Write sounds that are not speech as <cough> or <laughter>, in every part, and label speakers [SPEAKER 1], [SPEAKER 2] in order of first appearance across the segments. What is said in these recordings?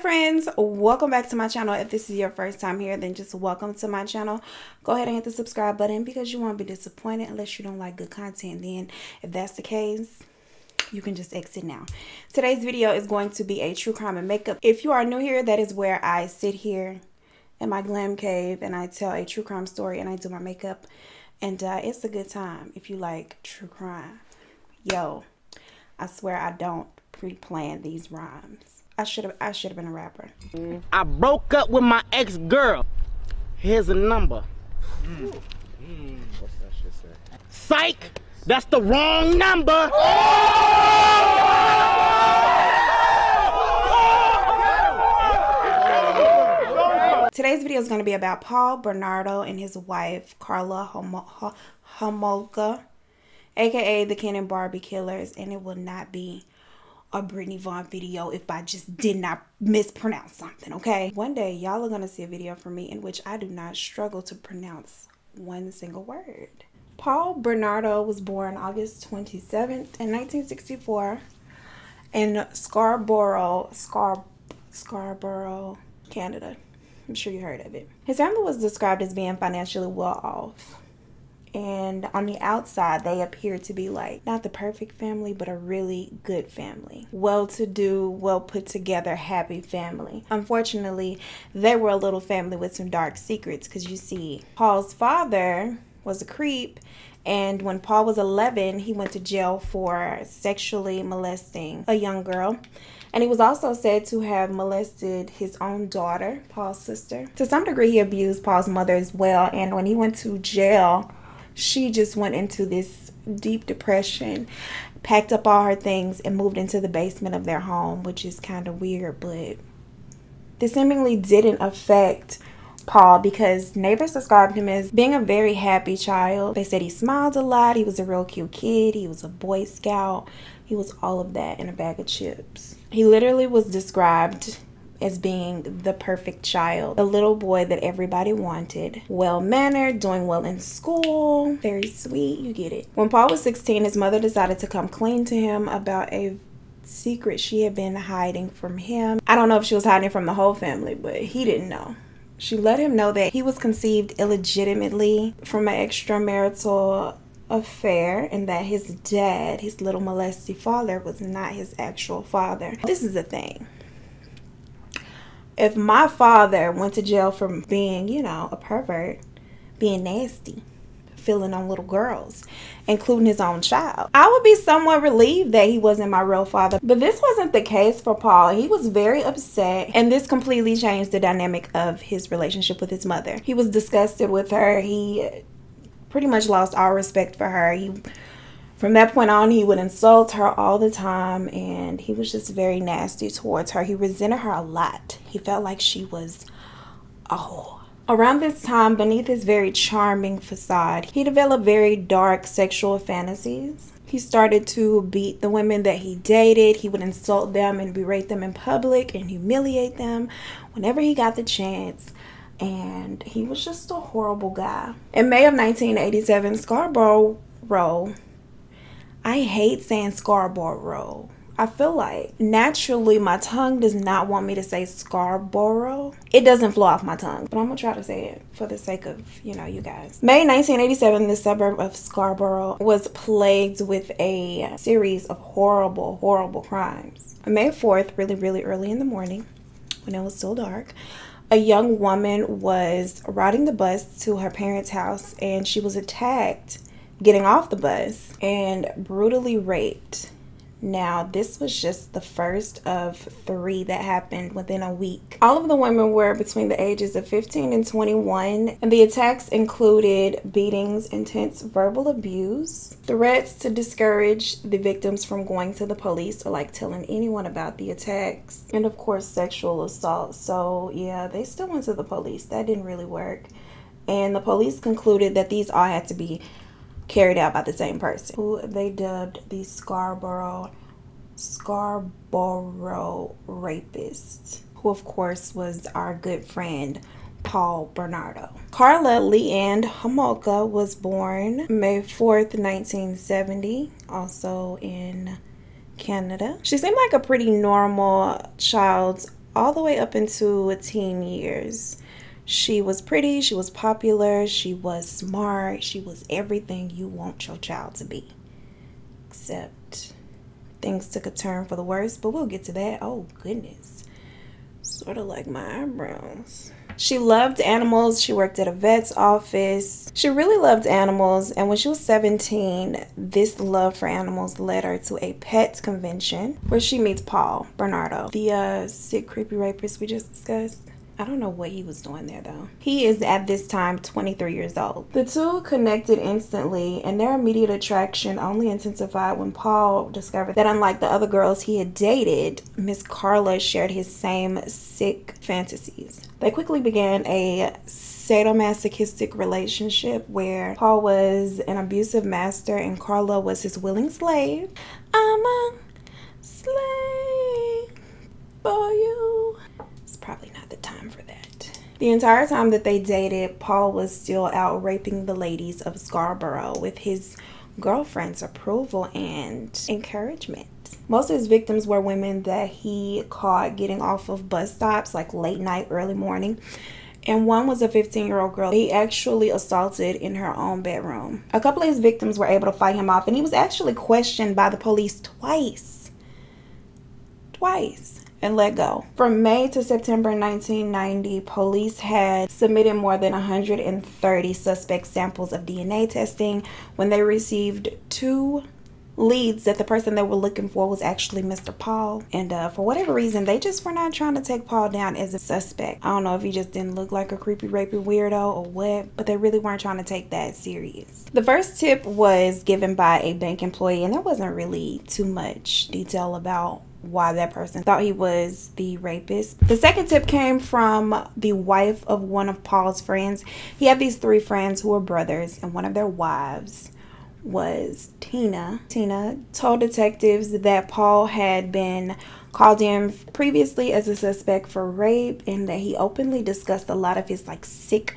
[SPEAKER 1] friends welcome back to my channel. If this is your first time here then just welcome to my channel. Go ahead and hit the subscribe button because you won't be disappointed unless you don't like good content. Then if that's the case you can just exit now. Today's video is going to be a true crime and makeup. If you are new here that is where i sit here in my glam cave and i tell a true crime story and i do my makeup. And uh, it's a good time if you like true crime. Yo i swear i don't pre-plan these rhymes I should have I should have been a rapper.
[SPEAKER 2] I broke up with my ex girl. Here's a number. Mm. Mm. What's that shit say? Psych! That's the wrong number!
[SPEAKER 1] Today's video is going to be about Paul Bernardo and his wife Karla Homolka, aka the Ken and Barbie Killers, and it will not be a Brittney Vaughn video if I just did not mispronounce something, okay? One day, y'all are gonna see a video from me in which I do not struggle to pronounce one single word. Paul Bernardo was born August 27th in 1964 in Scarborough, Scar Scarborough, Canada. I'm sure you heard of it. His family was described as being financially well off and on the outside they appear to be like not the perfect family but a really good family well to do well put together happy family unfortunately they were a little family with some dark secrets because you see paul's father was a creep and when paul was 11 he went to jail for sexually molesting a young girl and he was also said to have molested his own daughter, Paul's sister. To some degree, he abused Paul's mother as well. And when he went to jail, she just went into this deep depression, packed up all her things, and moved into the basement of their home, which is kind of weird, but this seemingly didn't affect Paul because neighbors described him as being a very happy child. They said he smiled a lot, he was a real cute kid, he was a Boy Scout, he was all of that in a bag of chips. He literally was described as being the perfect child, the little boy that everybody wanted, well mannered, doing well in school, very sweet, you get it. When Paul was 16, his mother decided to come clean to him about a secret she had been hiding from him. I don't know if she was hiding from the whole family, but he didn't know. She let him know that he was conceived illegitimately from an extramarital affair and that his dad, his little molesty father, was not his actual father. This is the thing if my father went to jail for being, you know, a pervert, being nasty, feeling on little girls, including his own child, I would be somewhat relieved that he wasn't my real father. But this wasn't the case for Paul. He was very upset, and this completely changed the dynamic of his relationship with his mother. He was disgusted with her. He pretty much lost all respect for her. He from that point on, he would insult her all the time and he was just very nasty towards her. He resented her a lot. He felt like she was oh. Around this time, beneath his very charming facade, he developed very dark sexual fantasies. He started to beat the women that he dated. He would insult them and berate them in public and humiliate them whenever he got the chance and he was just a horrible guy. In May of 1987, Scarborough I hate saying Scarborough. I feel like naturally my tongue does not want me to say Scarborough. It doesn't flow off my tongue, but I'm gonna try to say it for the sake of, you know, you guys. May 1987, the suburb of Scarborough was plagued with a series of horrible, horrible crimes. On May 4th, really, really early in the morning, when it was still dark, a young woman was riding the bus to her parents' house and she was attacked getting off the bus and brutally raped. Now, this was just the first of three that happened within a week. All of the women were between the ages of 15 and 21, and the attacks included beatings, intense verbal abuse, threats to discourage the victims from going to the police or like telling anyone about the attacks, and of course, sexual assault. So, yeah, they still went to the police. That didn't really work. And the police concluded that these all had to be carried out by the same person who they dubbed the Scarborough Scarborough rapist who of course was our good friend Paul Bernardo. Karla Leanne Homolka was born May 4th, 1970, also in Canada. She seemed like a pretty normal child all the way up into teen years. She was pretty, she was popular, she was smart, she was everything you want your child to be. Except things took a turn for the worse, but we'll get to that. Oh, goodness. Sort of like my eyebrows. She loved animals. She worked at a vet's office. She really loved animals. And when she was 17, this love for animals led her to a pet convention where she meets Paul Bernardo, the uh, sick, creepy rapist we just discussed. I don't know what he was doing there though. He is at this time 23 years old. The two connected instantly, and their immediate attraction only intensified when Paul discovered that, unlike the other girls he had dated, Miss Karla shared his same sick fantasies. They quickly began a sadomasochistic relationship where Paul was an abusive master and Karla was his willing slave. I'm a slave for you. It's probably not the time for that. The entire time that they dated, Paul was still out raping the ladies of Scarborough with his girlfriend's approval and encouragement. Most of his victims were women that he caught getting off of bus stops, like late night, early morning. And one was a 15 year old girl he actually assaulted in her own bedroom. A couple of his victims were able to fight him off, and he was actually questioned by the police twice. Twice and let go. From May to September 1990, police had submitted more than 130 suspect samples of DNA testing when they received two leads that the person they were looking for was actually Mr. Paul. And uh, for whatever reason, they just were not trying to take Paul down as a suspect. I don't know if he just didn't look like a creepy, rapey weirdo or what, but they really weren't trying to take that serious. The first tip was given by a bank employee, and there wasn't really too much detail about why that person thought he was the rapist. The second tip came from the wife of one of Paul's friends. He had these three friends who were brothers, and one of their wives was Tina. Tina told detectives that Paul had been called in previously as a suspect for rape and that he openly discussed a lot of his like sick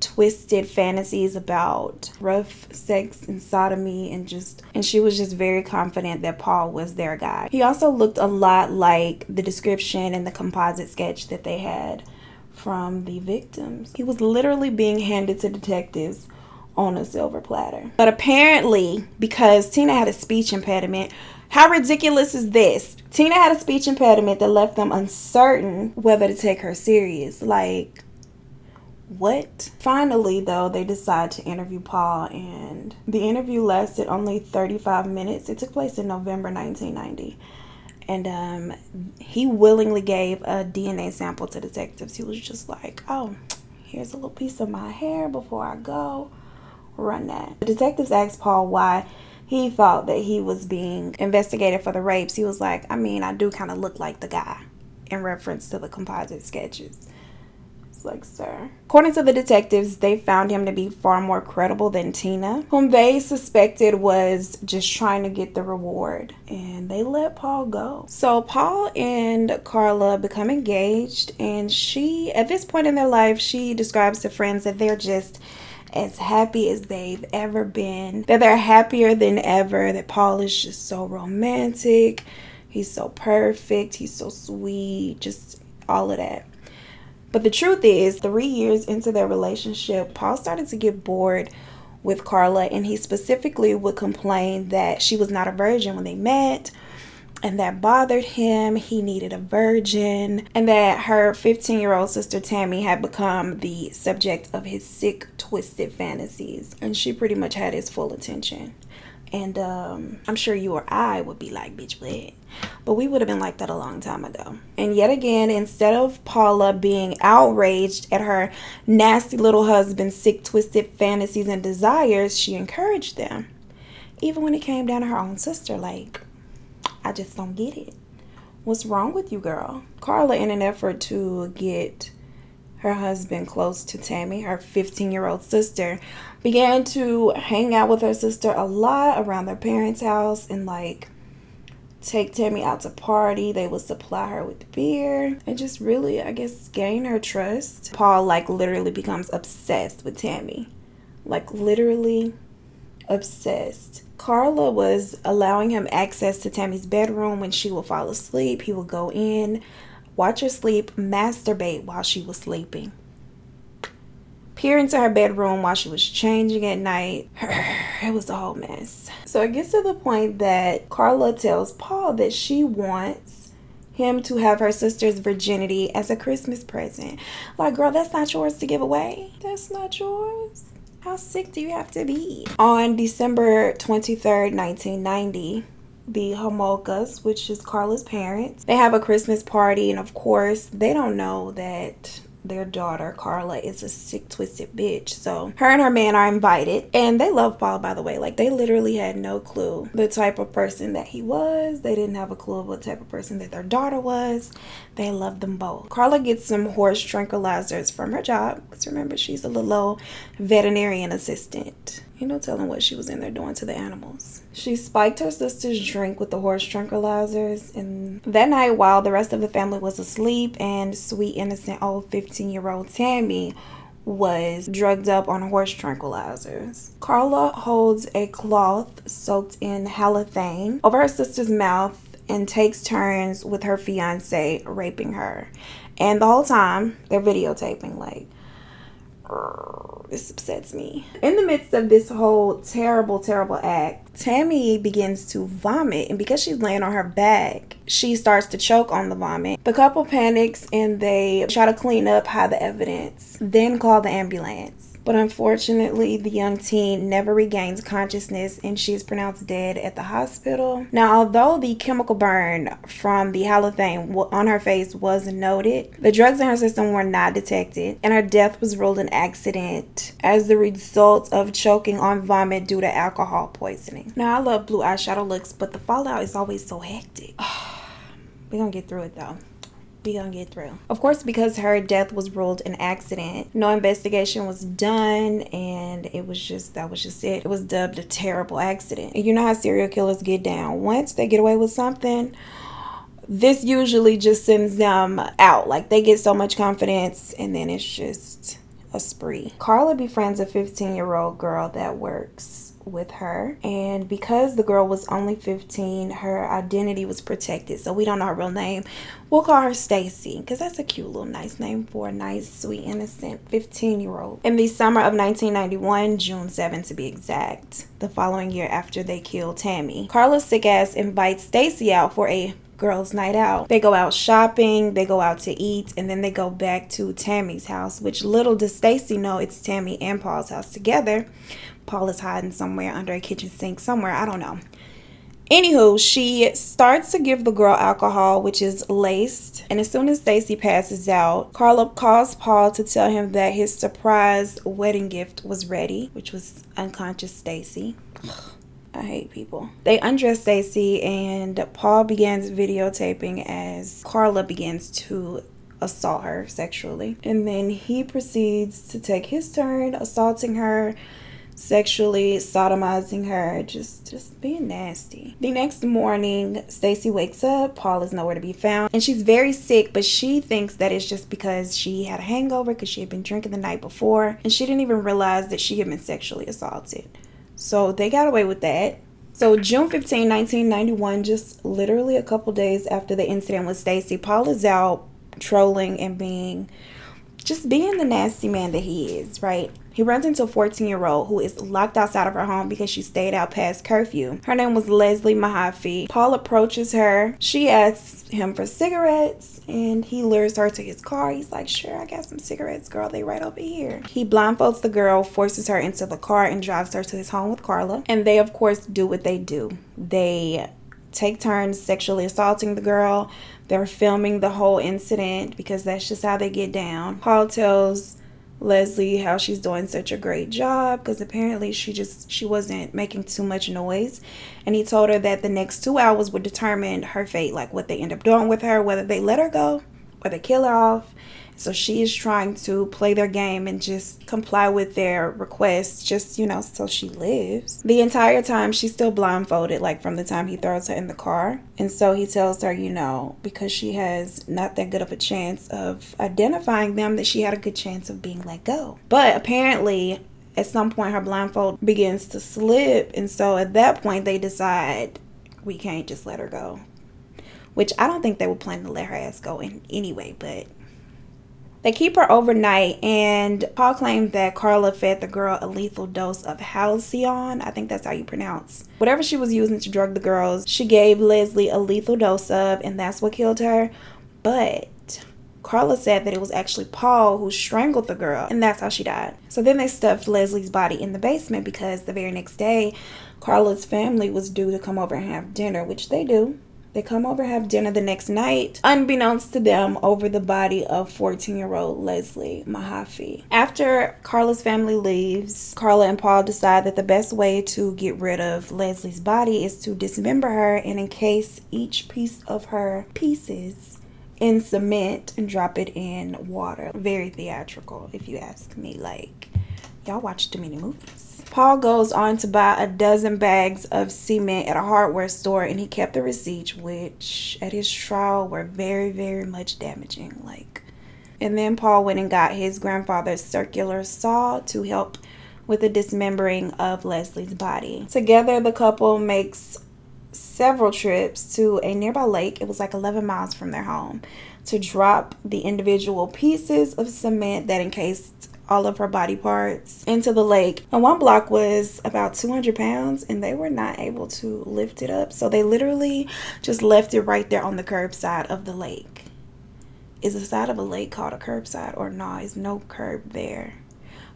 [SPEAKER 1] twisted fantasies about rough sex and sodomy and just and she was just very confident that Paul was their guy. He also looked a lot like the description and the composite sketch that they had from the victims. He was literally being handed to detectives on a silver platter. But apparently, because Tina had a speech impediment, how ridiculous is this? Tina had a speech impediment that left them uncertain whether to take her serious. Like, what? Finally, though, they decide to interview Paul, and the interview lasted only 35 minutes. It took place in November 1990. And um, he willingly gave a DNA sample to detectives. He was just like, oh, here's a little piece of my hair before I go run that. The detectives asked Paul why he thought that he was being investigated for the rapes. He was like, I mean, I do kind of look like the guy in reference to the composite sketches. It's like, sir. According to the detectives, they found him to be far more credible than Tina, whom they suspected was just trying to get the reward. And they let Paul go. So Paul and Karla become engaged, and she, at this point in their life, she describes to friends that they're just as happy as they've ever been, that they're happier than ever, that Paul is just so romantic, he's so perfect, he's so sweet, just all of that. But the truth is, three years into their relationship, Paul started to get bored with Karla, and he specifically would complain that she was not a virgin when they met and that bothered him. He needed a virgin, and that her 15 year old sister Tammy had become the subject of his sick, twisted fantasies, and she pretty much had his full attention. And um, I'm sure you or I would be like, bitch, what? But we would have been like that a long time ago. And yet again, instead of Paula being outraged at her nasty little husband's sick, twisted fantasies and desires, she encouraged them. Even when it came down to her own sister, like, I just don't get it. What's wrong with you, girl? Karla, in an effort to get her husband close to Tammy, her 15 year old sister, began to hang out with her sister a lot around their parents' house and like take Tammy out to party. They would supply her with beer and just really, I guess, gain her trust. Paul like literally becomes obsessed with Tammy. Like literally obsessed. Karla was allowing him access to Tammy's bedroom when she would fall asleep. He would go in, watch her sleep, masturbate while she was sleeping, peer into her bedroom while she was changing at night. <sighs> It was a whole mess. So it gets to the point that Karla tells Paul that she wants him to have her sister's virginity as a Christmas present. Like, girl, that's not yours to give away. That's not yours. How sick do you have to be? On December 23rd, 1990, the Homolkas, which is Karla's parents, they have a Christmas party, and of course, they don't know that their daughter Karla is a sick twisted bitch. So her and her man are invited and they love Paul by the way. Like they literally had no clue the type of person that he was. They didn't have a clue of what type of person that their daughter was. They love them both. Karla gets some horse tranquilizers from her job. Because remember she's a little veterinarian assistant. You no telling what she was in there doing to the animals. She spiked her sister's drink with the horse tranquilizers, and that night, while the rest of the family was asleep and sweet, innocent old 15 year old Tammy was drugged up on horse tranquilizers. Karla holds a cloth soaked in halothane over her sister's mouth and takes turns with her fiance raping her. And the whole time, they're videotaping, like, this upsets me. In the midst of this whole terrible, terrible act, Tammy begins to vomit, and because she's laying on her back, she starts to choke on the vomit. The couple panics and they try to clean up, hide the evidence, then call the ambulance but unfortunately, the young teen never regains consciousness and she is pronounced dead at the hospital. Now, although the chemical burn from the halothane on her face was noted, the drugs in her system were not detected, and her death was ruled an accident as the result of choking on vomit due to alcohol poisoning. Now, I love blue eyeshadow looks, but the fallout is always so hectic. <sighs> We're gonna get through it though we gonna get through. Of course, because her death was ruled an accident, no investigation was done, and it was just that was just it. It was dubbed a terrible accident. You know how serial killers get down. Once they get away with something, this usually just sends them out. Like they get so much confidence, and then it's just a spree. Karla befriends a 15 year old girl that works with her. And because the girl was only 15, her identity was protected. So we don't know her real name. We'll call her Stacy because that's a cute little nice name for a nice, sweet, innocent 15 year old. In the summer of 1991, June 7 to be exact, the following year after they killed Tammy, Karla's sick ass invites Stacy out for a girls' night out. They go out shopping, they go out to eat, and then they go back to Tammy's house, which little does Stacy know it's Tammy and Paul's house together. Paul is hiding somewhere under a kitchen sink somewhere. I don't know. Anywho, she starts to give the girl alcohol, which is laced. And as soon as Stacy passes out, Karla calls Paul to tell him that his surprise wedding gift was ready, which was unconscious Stacy. I hate people. They undress Stacy, and Paul begins videotaping as Karla begins to assault her sexually. And then he proceeds to take his turn assaulting her sexually sodomizing her, just just being nasty. The next morning, Stacy wakes up, Paul is nowhere to be found, and she's very sick, but she thinks that it's just because she had a hangover because she had been drinking the night before, and she didn't even realize that she had been sexually assaulted. So they got away with that. So June 15, 1991, just literally a couple days after the incident with Stacy, Paul is out trolling and being just being the nasty man that he is, right? He runs into a 14 year old who is locked outside of her home because she stayed out past curfew. Her name was Leslie Mahaffey. Paul approaches her. She asks him for cigarettes and he lures her to his car. He's like, Sure, I got some cigarettes, girl. They right over here. He blindfolds the girl, forces her into the car, and drives her to his home with Karla. And they, of course, do what they do. They take turns sexually assaulting the girl. They're filming the whole incident because that's just how they get down. Paul tells Leslie how she's doing such a great job because apparently she just she wasn't making too much noise. And he told her that the next 2 hours would determine her fate like what they end up doing with her whether they let her go or they kill her off so she is trying to play their game and just comply with their requests, just, you know, so she lives. The entire time she's still blindfolded, like from the time he throws her in the car. And so he tells her, you know, because she has not that good of a chance of identifying them, that she had a good chance of being let go. But apparently, at some point, her blindfold begins to slip. And so at that point, they decide we can't just let her go which I don't think they were planning to let her ass go in anyway, but they keep her overnight, and Paul claims that Karla fed the girl a lethal dose of Halcion. I think that's how you pronounce. Whatever she was using to drug the girls, she gave Leslie a lethal dose of, and that's what killed her. But Karla said that it was actually Paul who strangled the girl, and that's how she died. So then they stuffed Leslie's body in the basement because the very next day, Karla's family was due to come over and have dinner, which they do. They come over, have dinner the next night, unbeknownst to them, over the body of 14 year old Leslie Mahaffey. After Karla's family leaves, Karla and Paul decide that the best way to get rid of Leslie's body is to dismember her and encase each piece of her pieces in cement and drop it in water. Very theatrical, if you ask me. Like, y'all watch too many movies. Paul goes on to buy a dozen bags of cement at a hardware store and he kept the receipts, which at his trial were very, very much damaging. Like, and then Paul went and got his grandfather's circular saw to help with the dismembering of Leslie's body. Together, the couple makes several trips to a nearby lake. It was like 11 miles from their home to drop the individual pieces of cement that encased all of her body parts into the lake. And one block was about 200 pounds and they were not able to lift it up. So they literally just left it right there on the curbside of the lake. Is the side of a lake called a curbside or not? Is no curb there?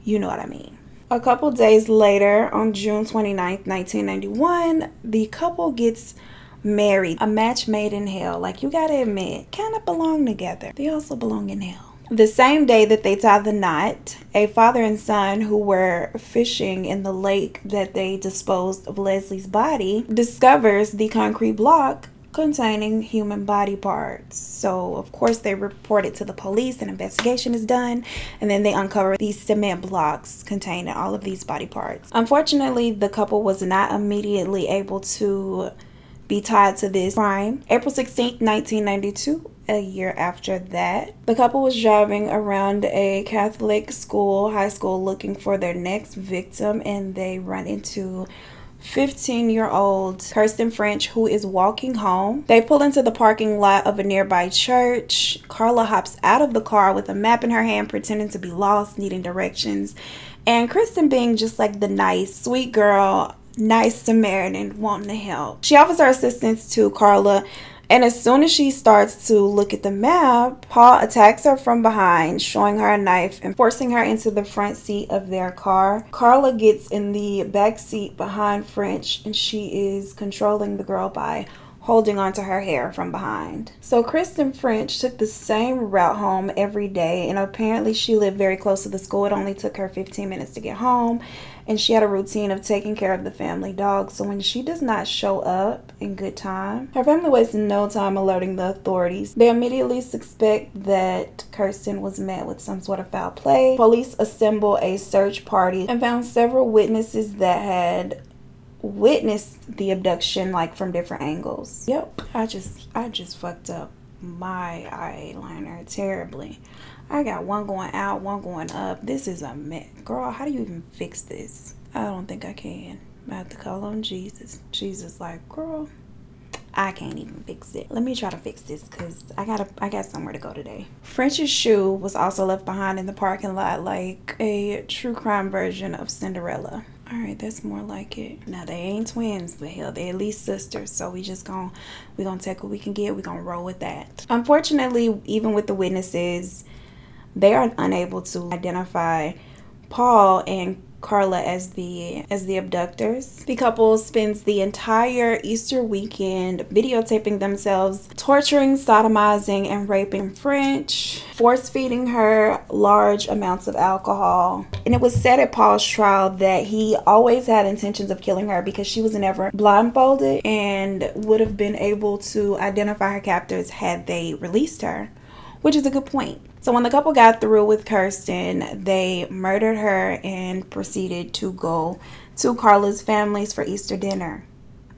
[SPEAKER 1] You know what I mean. A couple days later, on June 29th, 1991, the couple gets married. A match made in hell. Like, you gotta admit, kind of belong together. They also belong in hell. The same day that they tied the knot, a father and son who were fishing in the lake that they disposed of Leslie's body discovers the concrete block containing human body parts. So, of course, they report it to the police, an investigation is done, and then they uncover these cement blocks containing all of these body parts. Unfortunately, the couple was not immediately able to be tied to this crime. April 16, 1992, a year after that, the couple was driving around a Catholic school, high school, looking for their next victim, and they run into 15 year old Kirsten French, who is walking home. They pull into the parking lot of a nearby church. Karla hops out of the car with a map in her hand, pretending to be lost, needing directions. And Kristen, being just like the nice, sweet girl, nice Samaritan wanting to help. She offers her assistance to Karla, and as soon as she starts to look at the map, Paul attacks her from behind, showing her a knife and forcing her into the front seat of their car. Karla gets in the back seat behind French, and she is controlling the girl by holding onto her hair from behind. So Kristen French took the same route home every day and apparently she lived very close to the school. It only took her 15 minutes to get home and she had a routine of taking care of the family dog. So when she does not show up in good time, her family wastes no time alerting the authorities. They immediately suspect that Kirsten was met with some sort of foul play. Police assemble a search party and found several witnesses that had witnessed the abduction like from different angles. Yep, I just I just fucked up my eyeliner terribly. I got one going out, one going up. This is a mess. Girl, how do you even fix this? I don't think I can. I have to call on Jesus. Jesus like, girl, I can't even fix it. Let me try to fix this because I gotta I got somewhere to go today. French's shoe was also left behind in the parking lot like a true crime version of Cinderella. All right, that's more like it. Now they ain't twins, but hell, they at least sisters. So we just gonna we gonna take what we can get. We gonna roll with that. Unfortunately, even with the witnesses, they are unable to identify Paul and Karla as the as the abductors. The couple spends the entire Easter weekend videotaping themselves torturing, sodomizing, and raping French, force feeding her large amounts of alcohol. And it was said at Paul's trial that he always had intentions of killing her because she was never blindfolded and would have been able to identify her captors had they released her, which is a good point. So when the couple got through with Kirsten, they murdered her and proceeded to go to Karla's family's for Easter dinner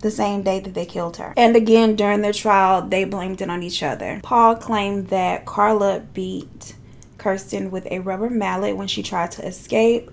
[SPEAKER 1] the same day that they killed her. And again, during their trial, they blamed it on each other. Paul claimed that Karla beat Kirsten with a rubber mallet when she tried to escape.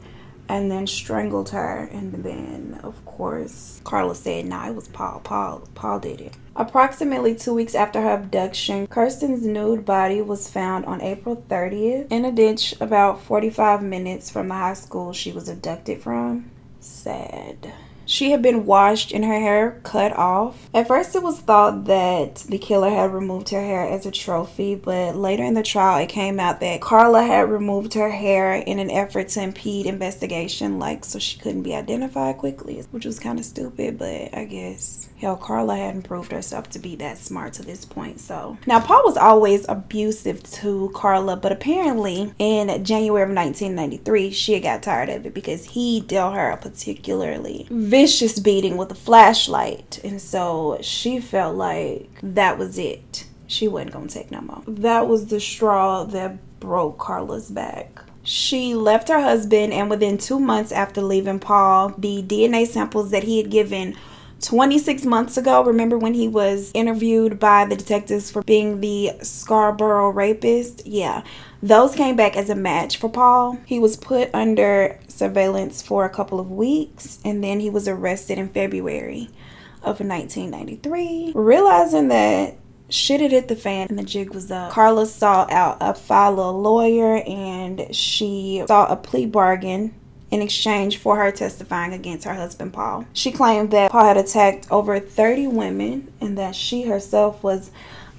[SPEAKER 1] and then strangled her. And then, of course, Karla said, "Nah, it was Paul. Paul. Paul did it." Approximately two weeks after her abduction, Kirsten's nude body was found on April 30th in a ditch about 45 minutes from the high school she was abducted from. Sad. She had been washed and her hair cut off. At first, it was thought that the killer had removed her hair as a trophy, but later in the trial, it came out that Karla had removed her hair in an effort to impede investigation, like so she couldn't be identified quickly, which was kind of stupid, but I guess. Hell, Karla hadn't proved herself to be that smart to this point. So now Paul was always abusive to Karla, but apparently in January of 1993, she got tired of it because he dealt her a particularly vicious beating with a flashlight. And so she felt like that was it. She wasn't to take no more. That was the straw that broke Karla's back. She left her husband, and within two months after leaving Paul, the DNA samples that he had given 26 months ago, remember when he was interviewed by the detectives for being the Scarborough rapist? Yeah, those came back as a match for Paul. He was put under surveillance for a couple of weeks and then he was arrested in February of 1993. Realizing that shit had hit the fan and the jig was up. Karla sought out a follow lawyer and she sought a plea bargain in exchange for her testifying against her husband Paul. She claimed that Paul had attacked over 30 women and that she herself was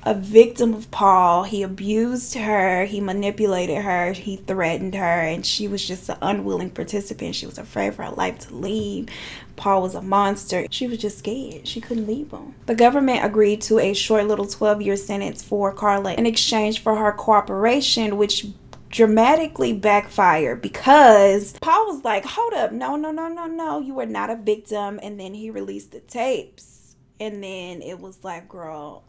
[SPEAKER 1] a victim of Paul. He abused her, he manipulated her, he threatened her, and she was just an unwilling participant. She was afraid for her life to leave. Paul was a monster. She was just scared. She couldn't leave him. The government agreed to a short little 12 year sentence for Karla in exchange for her cooperation, which dramatically backfired because Paul was like, hold up, no, no, no, no, no, you were not a victim. And then he released the tapes. And then it was like, girl,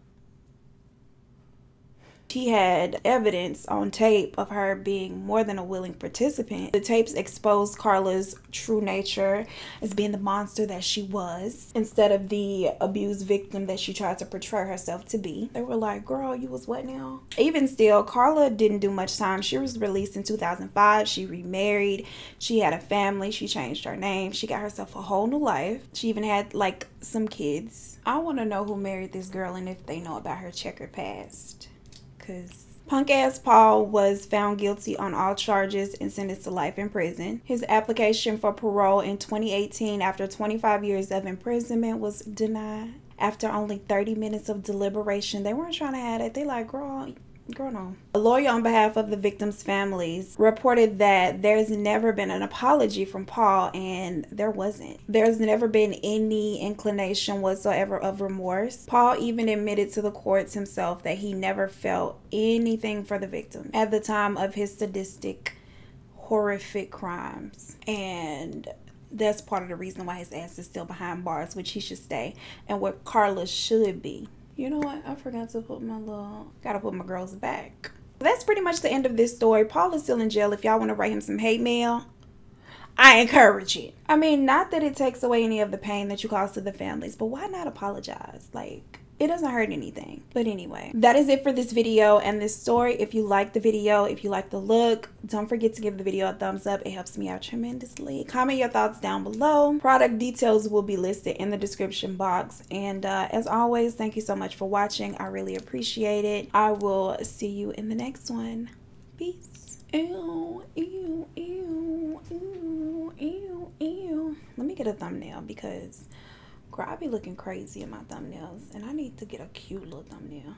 [SPEAKER 1] he had evidence on tape of her being more than a willing participant. The tapes exposed Karla's true nature as being the monster that she was instead of the abused victim that she tried to portray herself to be. They were like, girl, you was what now? Even still, Karla didn't do much time. She was released in 2005. She remarried. She had a family. She changed her name. She got herself a whole new life. She even had like some kids. I want to know who married this girl and if they know about her checkered past because Punk ass Paul was found guilty on all charges and sentenced to life in prison. His application for parole in 2018 after 25 years of imprisonment was denied. After only 30 minutes of deliberation, they weren't trying to have it. They like, girl, A lawyer on behalf of the victims' families reported that there's never been an apology from Paul, and there wasn't. There's never been any inclination whatsoever of remorse. Paul even admitted to the courts himself that he never felt anything for the victim at the time of his sadistic, horrific crimes. And that's part of the reason why his ass is still behind bars, which he should stay, and what Karla should be. You know what? I forgot to put my little. Gotta put my girls back. That's pretty much the end of this story. Paul is still in jail. If y'all want to write him some hate mail, I encourage it. I mean, not that it takes away any of the pain that you caused to the families, but why not apologize? Like, it doesn't hurt anything. But anyway, that is it for this video and this story. If you like the video, if you like the look, don't forget to give the video a thumbs up. It helps me out tremendously. Comment your thoughts down below. Product details will be listed in the description box. And uh, as always, thank you so much for watching. I really appreciate it. I will see you in the next one. Peace. Ew, ew, ew, ew, ew, ew. Let me get a thumbnail because Girl, I be looking crazy in my thumbnails, and I need to get a cute little thumbnail.